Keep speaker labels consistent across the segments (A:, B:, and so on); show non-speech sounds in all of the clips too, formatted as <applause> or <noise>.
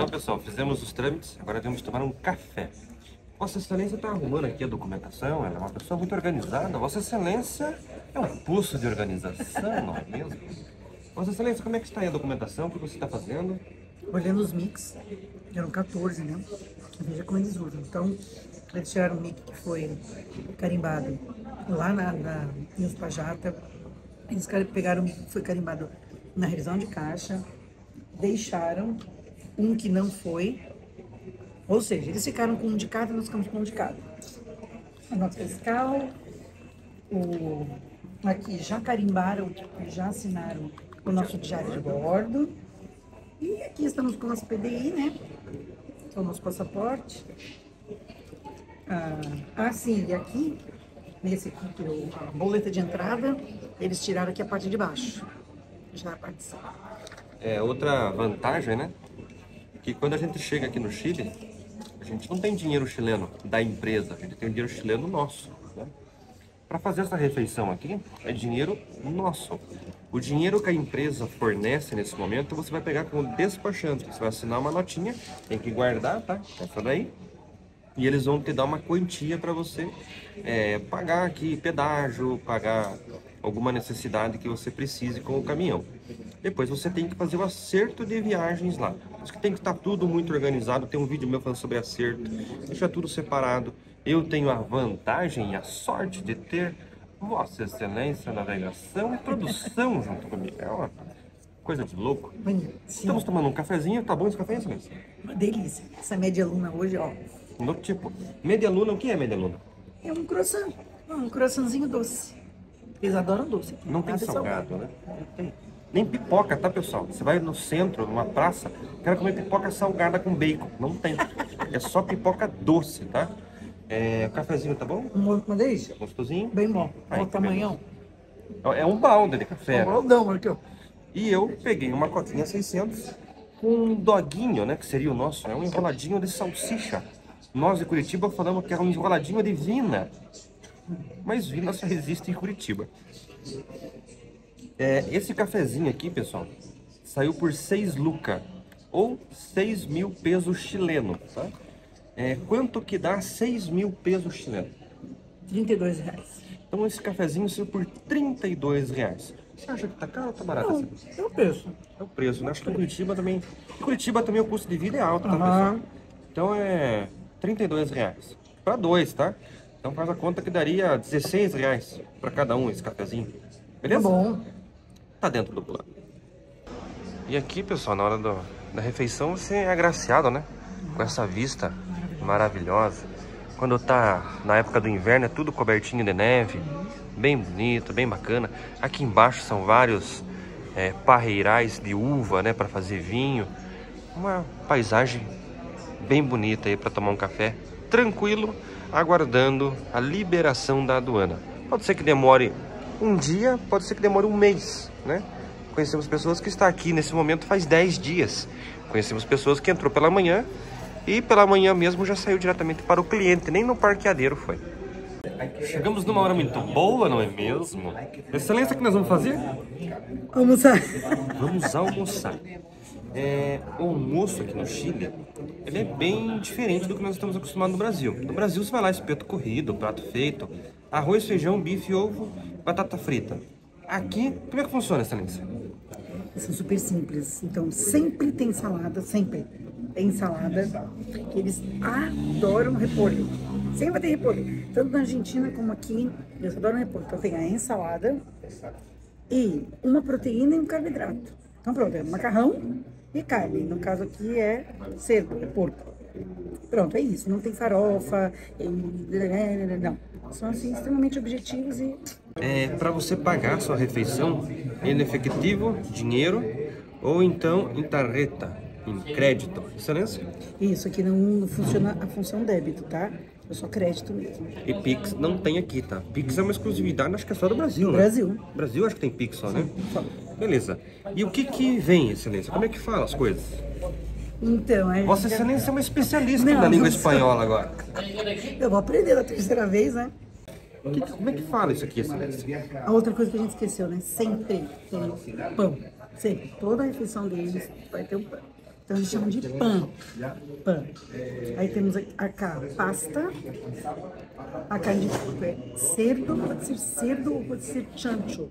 A: Então, pessoal, fizemos os trâmites, agora vamos tomar um café. Vossa Excelência está arrumando aqui a documentação, ela é uma pessoa muito organizada. Vossa Excelência é um pulso de organização, não é mesmo? Vossa Excelência, como é que está aí a documentação? O que você está fazendo?
B: Olhando os mix, eram 14, né? Veja como eles usam. Então, eles tiraram o mic que foi carimbado lá na, na, em. Eles pegaram, foi carimbado na revisão de caixa, deixaram um que não foi, ou seja, eles ficaram com um de cada, nós ficamos com um de cada. A nota fiscal, o, aqui já carimbaram, já assinaram o nosso diário de bordo. E aqui estamos com o nosso PDI, né? É o nosso passaporte. Ah, ah sim, e aqui, nesse aqui, que é a boleta de entrada, eles tiraram aqui a parte de baixo. Já a parte de cima.
A: É, outra vantagem, né? Que quando a gente chega aqui no Chile, a gente não tem dinheiro chileno da empresa, a gente tem dinheiro chileno nosso. Né? Para fazer essa refeição aqui, é dinheiro nosso. O dinheiro que a empresa fornece nesse momento, você vai pegar com o despachante. Você vai assinar uma notinha, tem que guardar, tá? Essa daí. E eles vão te dar uma quantia para você é, pagar aqui pedágio, pagar alguma necessidade que você precise com o caminhão. Depois você tem que fazer o acerto de viagens lá. Isso que tem que estar tudo muito organizado. Tem um vídeo meu falando sobre acerto. Deixa tudo separado. Eu tenho a vantagem e a sorte de ter Vossa Excelência Navegação e Produção <laughs> junto comigo. É uma coisa de louco. Estamos tomando um cafezinho. Tá bom esse café, Excelência?
B: Uma delícia. Essa média luna hoje, ó.
A: No tipo, média luna, o que é média luna?
B: É um croissant. Um croissantzinho doce. Eles adoram doce.
A: Não tem salgado, né? Não tem. Nem pipoca, tá, pessoal? Você vai no centro, numa praça, quero comer pipoca salgada com bacon. Não tem. É só pipoca doce, tá? É, cafezinho tá bom?
B: Uma delícia.
A: Gostosinho?
B: Bem bom. Olha o tamanhão.
A: É um balde de café. É
B: um baldão, aqui, ó.
A: E eu peguei uma coquinha 600 com um doguinho, né? Que seria o nosso. É um enroladinho de salsicha. Nós de Curitiba falamos que era um enroladinho de vina. Mas vina só existe em Curitiba. É, esse cafezinho aqui, pessoal, saiu por 6 luca, ou 6 mil pesos chilenos, tá? É, quanto que dá 6 mil pesos chilenos?
B: 32 reais.
A: Então esse cafezinho saiu por 32 reais. Você acha que tá caro ou tá barato?
B: Não, é o preço.
A: É o preço, né? Acho que Curitiba também... Curitiba também o custo de vida é alto, tá, pessoal? Então é 32 reais. Para dois, tá? Então faz a conta que daria 16 reais para cada um esse cafezinho. Beleza?
B: Tá bom
A: tá dentro do plano. E aqui, pessoal, na hora do, da refeição, você é agraciado, né? Com essa vista maravilhosa. Quando tá na época do inverno, é tudo cobertinho de neve. Bem bonito, bem bacana. Aqui embaixo são vários é, parreirais de uva, né? Para fazer vinho. Uma paisagem bem bonita aí para tomar um café. Tranquilo, aguardando a liberação da aduana. Pode ser que demore um dia, pode ser que demore um mês, né? Conhecemos pessoas que está aqui nesse momento faz 10 dias. Conhecemos pessoas que entrou pela manhã e pela manhã mesmo já saiu diretamente para o cliente, nem no parqueadeiro foi. Chegamos numa hora muito boa, não é mesmo? Excelência, o que nós vamos fazer?
B: Almoçar.
A: Vamos almoçar. É, o almoço aqui no Chile, ele é bem diferente do que nós estamos acostumados no Brasil. No Brasil você vai lá, espeto corrido, prato feito, arroz, feijão, bife, ovo, batata frita. Aqui, como é que funciona, excelência?
B: São super simples. Então, sempre tem salada, sempre tem salada, eles adoram repolho. Sempre vai ter repolho. Tanto na Argentina como aqui, eles adoram repolho. Então, tem a ensalada e uma proteína e um carboidrato. Então, pronto, é macarrão e carne. No caso aqui é cerdo, é porco. Pronto, é isso. Não tem farofa, não. São assim extremamente objetivos e.
A: É, para você pagar sua refeição em efetivo, dinheiro, ou então em tarjeta, em crédito. Excelência?
B: Isso, aqui não funciona a função débito, tá? É só crédito mesmo.
A: E Pix não tem aqui, tá? Pix é uma exclusividade, acho que é só do Brasil, né?
B: Brasil.
A: Brasil acho que tem Pix só, né?
B: Sim, só.
A: Beleza. E o que que vem, excelência? Como é que fala as coisas?
B: Então, é.
A: Vossa Excelência é uma especialista não, na língua espanhola agora.
B: Eu vou aprender da terceira vez, né?
A: Que, como é que fala isso aqui, Excelência?
B: A outra coisa que a gente esqueceu, né? Sempre tem pão. Sempre. Toda a refeição deles vai ter um pão. Então eles chamam de pan. Pan. Aí temos a, a cá, pasta. A carne de porco é cerdo, pode ser cerdo ou pode ser chancho.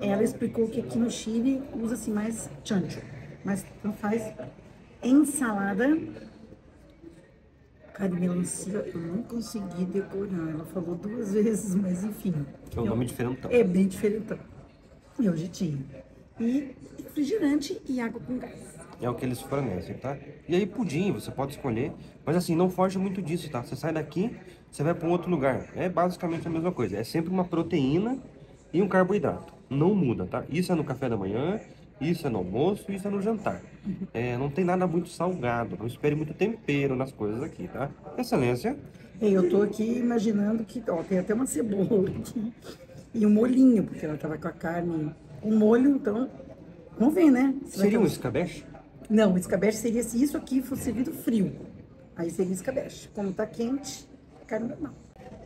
B: Ela explicou que aqui no Chile usa-se mais chancho. Mas não faz ensalada. Cara, melancia, eu não consegui decorar. Ela falou duas vezes, mas enfim.
A: É um nome diferentão.
B: É bem diferentão. E hoje tinha. E refrigerante e água com gás.
A: É o que eles fornecem, tá? E aí pudim, você pode escolher. Mas assim, não foge muito disso, tá? Você sai daqui, você vai para um outro lugar. É basicamente a mesma coisa. É sempre uma proteína e um carboidrato. Não muda, tá? Isso é no café da manhã, isso é no almoço, isso é no jantar. É, não tem nada muito salgado. Não espere muito tempero nas coisas aqui, tá? Excelência.
B: Eu tô aqui imaginando que ó, tem até uma cebola aqui. E um molhinho, porque ela tava com a carne. Um molho, então. Vamos ver, né? Se
A: Seria
B: ter
A: um escabeche?
B: Não, o escabeche seria se isso aqui fosse servido frio. Aí seria escabeche. Como tá quente, carne normal.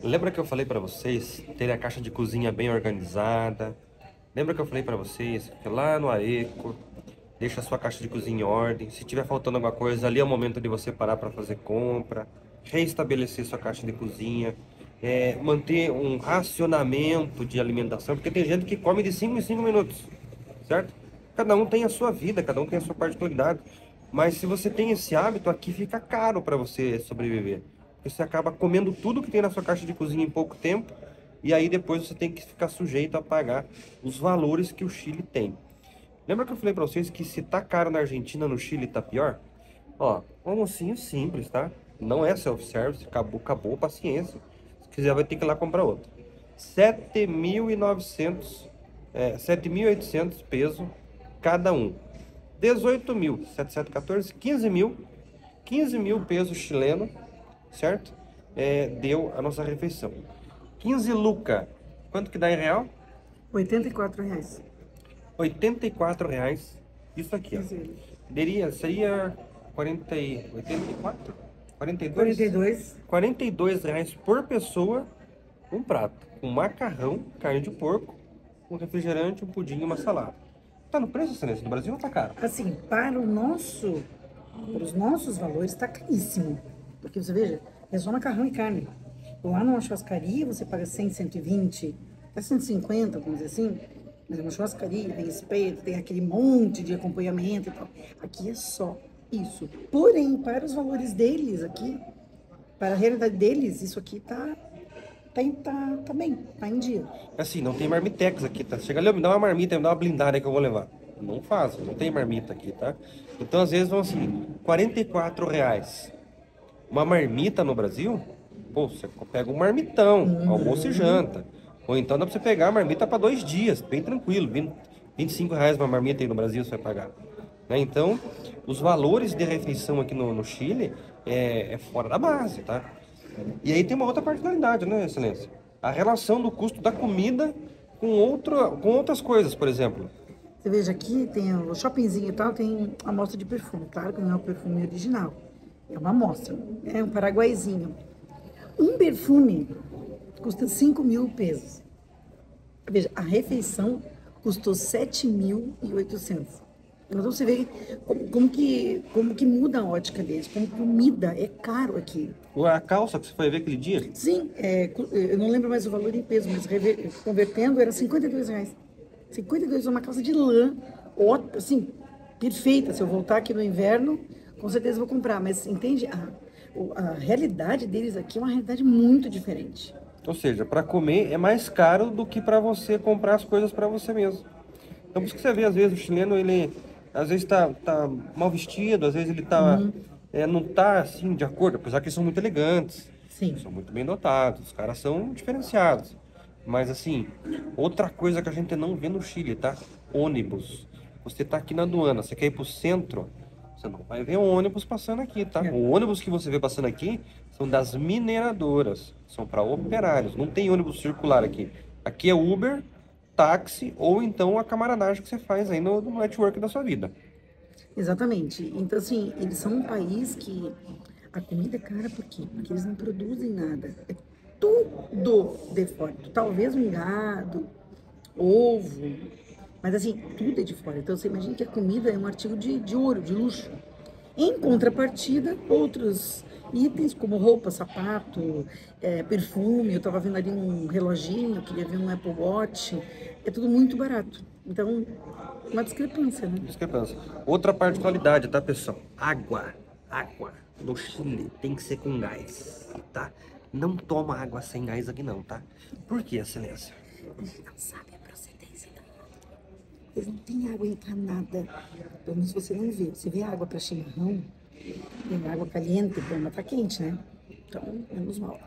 A: Lembra que eu falei pra vocês ter a caixa de cozinha bem organizada? Lembra que eu falei pra vocês que lá no Aeco, deixa a sua caixa de cozinha em ordem. Se tiver faltando alguma coisa, ali é o momento de você parar para fazer compra, reestabelecer sua caixa de cozinha, é, manter um racionamento de alimentação, porque tem gente que come de 5 em 5 minutos, certo? Cada um tem a sua vida, cada um tem a sua particularidade. Mas se você tem esse hábito, aqui fica caro para você sobreviver. Você acaba comendo tudo que tem na sua caixa de cozinha em pouco tempo, e aí depois você tem que ficar sujeito a pagar os valores que o Chile tem. Lembra que eu falei para vocês que se tá caro na Argentina, no Chile tá pior? Ó, um simples, tá? Não é self-service, acabou, acabou, paciência. Se quiser vai ter que ir lá comprar outro. 7.900, é, 7.800 pesos cada um. 18 mil, 714, 15 mil, 15 mil pesos chileno, certo? É, deu a nossa refeição. 15 luca, quanto que dá em real?
B: 84 reais.
A: 84 reais. Isso aqui, ó. Daria, seria 40, e- 84? 42?
B: 42.
A: 42 reais por pessoa, um prato. Com macarrão, carne de porco, um refrigerante, um pudim e uma salada. Tá no preço, excelência? Do Brasil ou tá caro?
B: Assim, para o nosso, para os nossos valores, está caríssimo. Porque você veja, é só macarrão e carne. Lá numa churrascaria você paga 100, 120, até 150, vamos dizer assim. Mas é uma churrascaria, tem espeto, tem aquele monte de acompanhamento e tal. Aqui é só isso. Porém, para os valores deles aqui, para a realidade deles, isso aqui tá, tá, tá, tá bem, tá em dia.
A: Assim, não tem marmitex aqui, tá? Chega ali, me dá uma marmita, me dá uma blindada que eu vou levar. Não faz, não tem marmita aqui, tá? Então, às vezes, vão assim, 44 reais. Uma marmita no Brasil, pô, você pega um marmitão, almoço e janta. Ou então dá pra você pegar a marmita para dois dias, bem tranquilo. 20, 25 reais uma marmita aí no Brasil você vai pagar. Né? Então, os valores de refeição aqui no, no Chile é, é fora da base, tá? E aí tem uma outra particularidade, né, Excelência? A relação do custo da comida com, outro, com outras coisas, por exemplo.
B: Você veja aqui, tem o shoppingzinho e tal, tem amostra de perfume. Claro que não é o perfume original. É uma amostra. É um paraguaizinho. Um perfume custa 5 mil pesos. Veja, a refeição custou 7.800. Então você vê como, como que, como que muda a ótica deles. Como comida é caro aqui.
A: A calça que você foi ver aquele dia,
B: Sim, é, cu- eu não lembro mais o valor em peso, mas rever- convertendo era 52 reais. 52 uma calça de lã, ótima, assim, perfeita. Se eu voltar aqui no inverno, com certeza vou comprar. Mas entende? A, o- a realidade deles aqui é uma realidade muito diferente.
A: ou seja, para comer é mais caro do que para você comprar as coisas para você mesmo. Então, por isso que você vê, às vezes, o chileno, ele às vezes tá, tá mal vestido, às vezes ele tá, é, não tá assim de acordo, apesar que eles são muito elegantes.
B: Sim.
A: São muito bem dotados, os caras são diferenciados. Mas assim, outra coisa que a gente não vê no Chile, tá? Ônibus. Você tá aqui na aduana, você quer ir pro centro, você não vai ver um ônibus passando aqui, tá? O ônibus que você vê passando aqui são das mineradoras, são para operários. Não tem ônibus circular aqui. Aqui é Uber, táxi ou então a camaradagem que você faz aí no, no network da sua vida.
B: Exatamente. Então, assim, eles são um país que a comida é cara por quê? Porque eles não produzem nada. É tudo de fora. Talvez um gado, ovo, mas assim, tudo é de fora. Então, você imagina que a comida é um artigo de, de ouro, de luxo. Em contrapartida, outros itens como roupa, sapato, é, perfume, eu estava vendo ali um reloginho, queria ver um Apple Watch, é tudo muito barato. Então, uma discrepância, né?
A: Discrepância. Outra particularidade, tá, pessoal? Água. Água no Chile tem que ser com gás, tá? Não toma água sem gás aqui não, tá? Por que, excelência?
B: Não a procedência da água. Eles não têm água encanada. Pelo menos você não vê. Você vê água para chimarrão, tem água caliente, mas tá quente, né? Então, menos mal.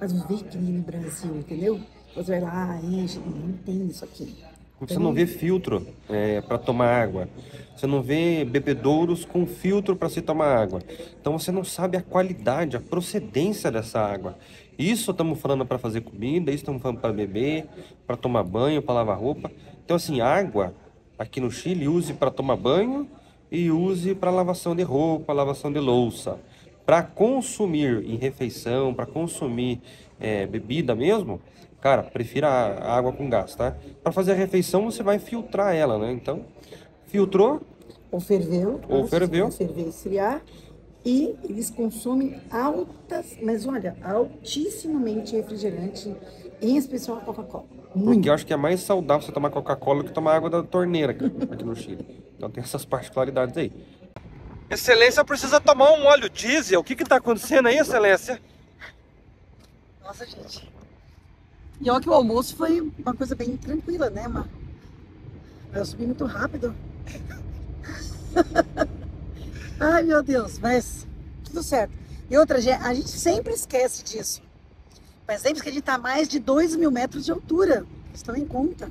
B: Mas não vê que nem no Brasil, entendeu? Você vai lá, enche, não tem isso aqui.
A: Você não vê filtro é, para tomar água. Você não vê bebedouros com filtro para se tomar água. Então você não sabe a qualidade, a procedência dessa água. Isso estamos falando para fazer comida, isso estamos falando para beber, para tomar banho, para lavar roupa. Então assim, água aqui no Chile use para tomar banho e use para lavação de roupa, lavação de louça. Para consumir em refeição, para consumir é, bebida mesmo, Cara, prefira a água com gás, tá? Para fazer a refeição, você vai filtrar ela, né? Então, filtrou.
B: Ou ferveu.
A: Ou né? ferveu.
B: Ferver, esfriar. E eles consomem altas, mas olha, altissimamente refrigerante, em especial a Coca-Cola.
A: Porque eu acho que é mais saudável você tomar Coca-Cola do que tomar água da torneira aqui, aqui no Chile. Então tem essas particularidades aí. Excelência precisa tomar um óleo diesel. O que que tá acontecendo aí, Excelência?
B: Nossa, gente. E olha que o almoço foi uma coisa bem tranquila, né, Mar? Eu subi muito rápido. <laughs> Ai, meu Deus, mas tudo certo. E outra, a gente sempre esquece disso. Mas sempre que a gente está a mais de 2 mil metros de altura. Estão em conta.